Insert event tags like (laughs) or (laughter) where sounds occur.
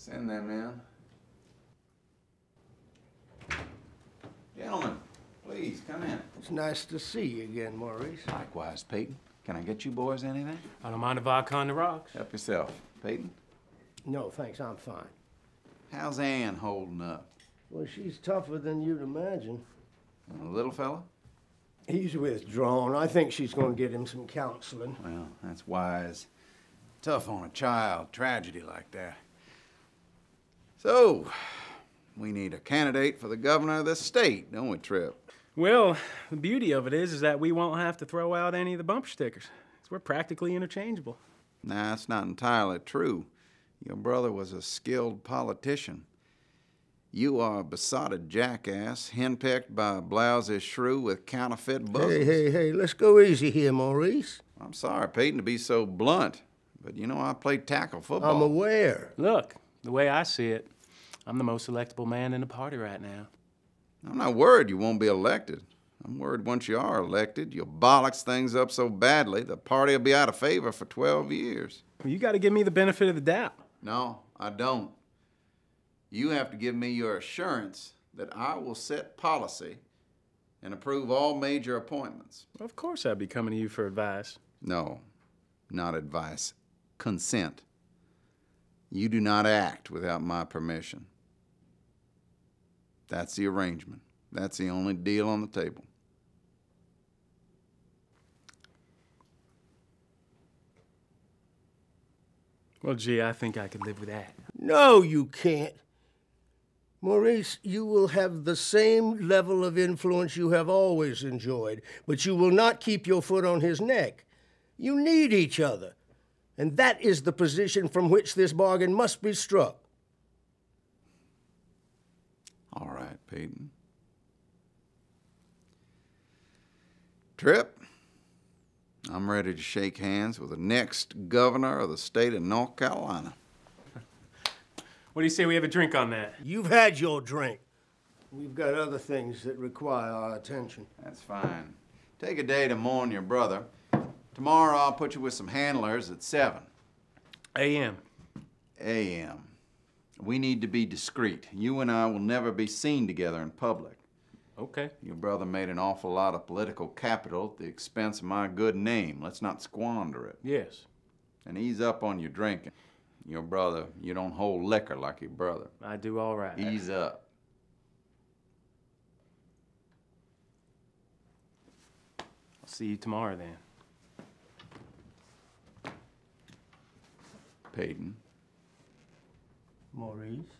Send them in. Gentlemen, please come in. It's nice to see you again, Maurice. Likewise, Peyton. Can I get you boys anything? I don't mind if I con the rocks. Help yourself. Peyton, No, thanks, I'm fine. how's Ann holding up? Well, she's tougher than you'd imagine. And the little fella? He's withdrawn. I think she's going to get him some counseling. Well, that's wise. Tough on a child, tragedy like that. So, we need a candidate for the governor of this state, don't we, Trip? Well, the beauty of it is, is that we won't have to throw out any of the bumper stickers. 'cause we're practically interchangeable. Nah, that's not entirely true. Your brother was a skilled politician. You are a besotted jackass, henpecked by a blousy shrew with counterfeit bosoms. Hey, hey, hey, let's go easy here, Maurice. I'm sorry, Peyton, to be so blunt, but you know I played tackle football. I'm aware. Look, the way I see it, I'm the most electable man in the party right now. I'm not worried you won't be elected. I'm worried once you are elected, you'll bollocks things up so badly the party will be out of favor for 12 years. Well, you got to give me the benefit of the doubt. No, I don't. You have to give me your assurance that I will set policy and approve all major appointments. Of course I'd be coming to you for advice. No, not advice, consent. You do not act without my permission. That's the arrangement. That's the only deal on the table. Well, gee, I think I could live with that. No, you can't. Maurice, you will have the same level of influence you have always enjoyed, but you will not keep your foot on his neck. You need each other, and that is the position from which this bargain must be struck. All right, Peyton. Trip, I'm ready to shake hands with the next governor of the state of North Carolina. (laughs) What do you say we have a drink on that? You've had your drink. We've got other things that require our attention. That's fine. Take a day to mourn your brother. Tomorrow I'll put you with some handlers at 7 A.M. a.m. We need to be discreet. You and I will never be seen together in public. Okay. Your brother made an awful lot of political capital at the expense of my good name. Let's not squander it. Yes. And ease up on your drinking. Your brother, you don't hold liquor like your brother. I do all right. Ease up. I'll see you tomorrow then. Peyton. Maurice?